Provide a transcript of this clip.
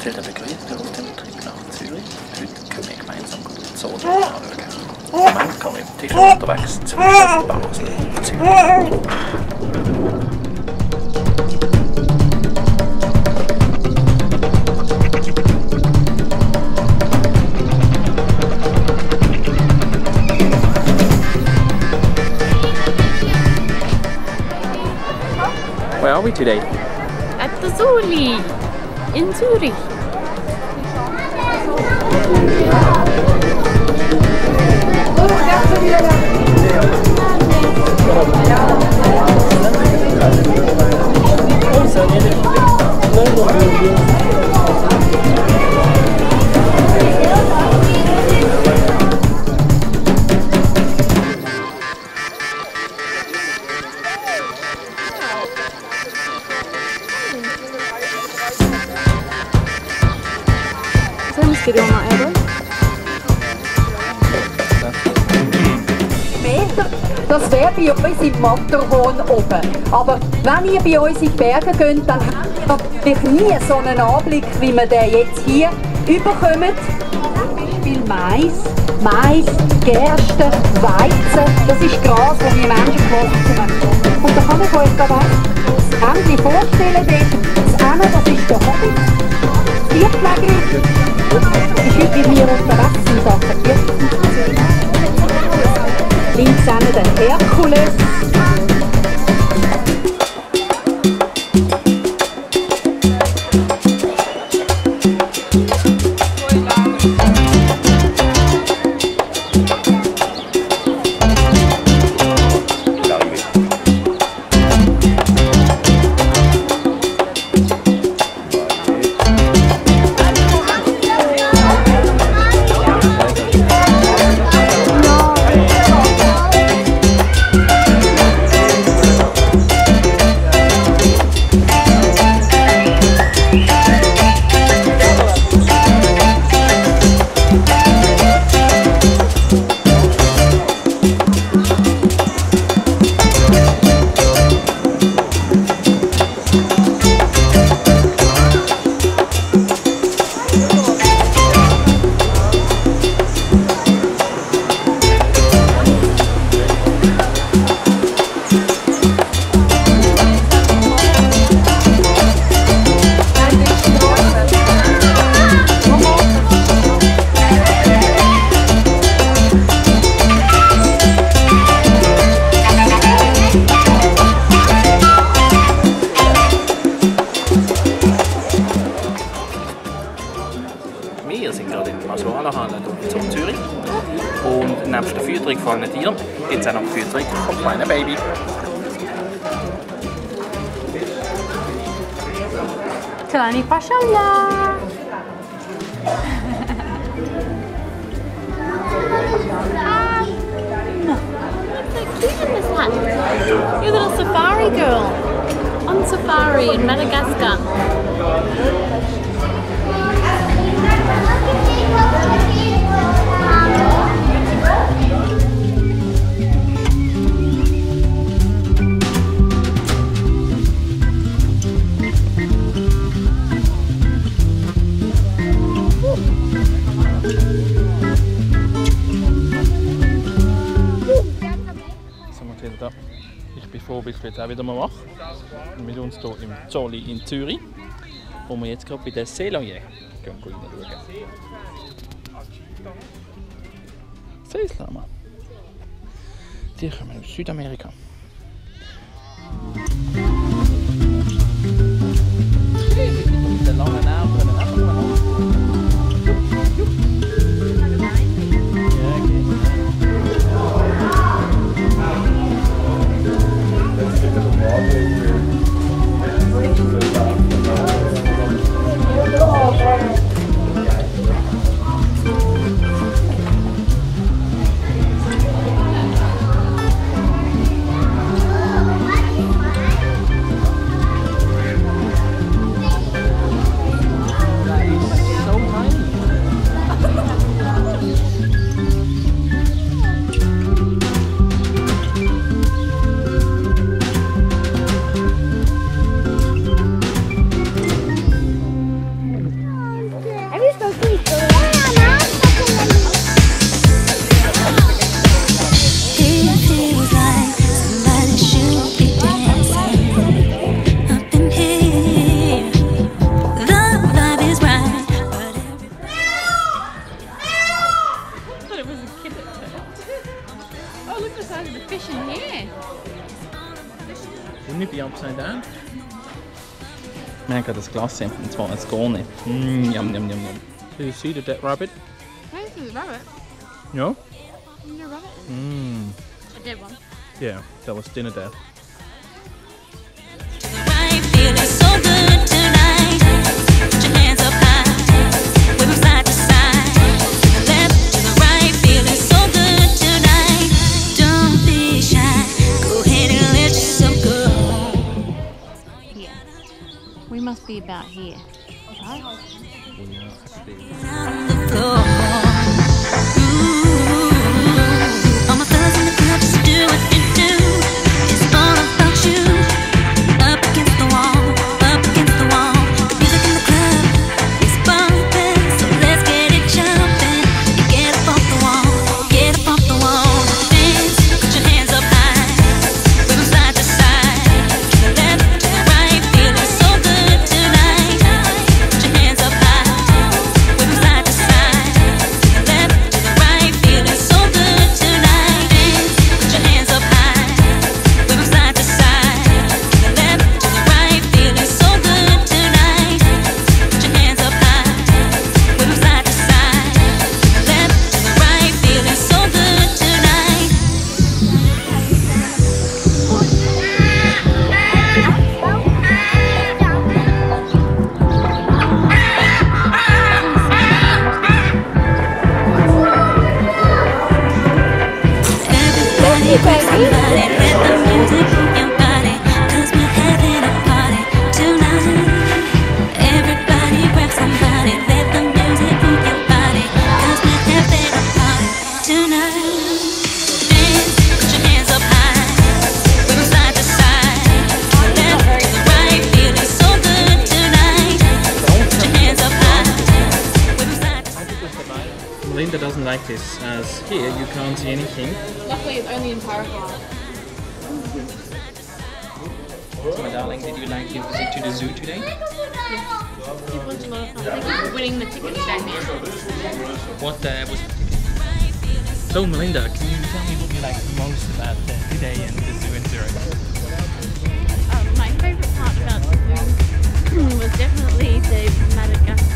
Hotel der Begrüßung auf dem Trip nach Zürich. Heute können wir gemeinsam die Zone anschauen. Im Moment kann ich im Tisch unterwegs zwischen Basel Zürich. Where are we today? At the Zolli in Zurich. Das wäre bei uns im Matterhorn oben. Aber wenn ihr bei uns in die Berge geht, dann habt ihr natürlich nie so einen Anblick, wie wir den jetzt hier überkommen. Beispiel Mais, Mais, Gerste, Weizen, das ist Gras, das wir Menschen gewachsen Und da kann ich euch gerade das Endlich vorstellen, das eine, das ist der Hobbit, das Viertpflegel, ist heute mit mir unterwegs in Sachen Tierfunktion ist Herkules. Nebst der Fütterung von allen Tieren gibt es auch noch die Fütterung vom kleinen Baby. Kalani Pashallah. You're a little safari girl on safari in Madagascar. Ich bist du jetzt auch wieder mal. Und mit uns hier im Zolli in Zürich, wo wir jetzt gerade bei der gehen reinschauen. Seeslama. Die kommen aus Südamerika. Mit den langen Look at the size of the fish in here. Wouldn't it be upside down? Man, got this glassy. That's what it's called. Mmm, yum, yum, yum, yum. Do you see the dead rabbit? I didn't see the rabbit. No? No rabbit. Mmm. A dead one. Yeah, that was dinner death. Must be about here. Right? Side. Matilda doesn't like this, as here you can't see anything. Luckily, it's only in Paraguay. So, my darling, did you like your visit to the zoo today? It was a lot of fun. Thank you for winning the ticket today, man. What uh, was So, Matilda, can you tell me what you liked most about uh, today in the zoo in Zurich? Um, my favourite part about the zoo was definitely the Madagascar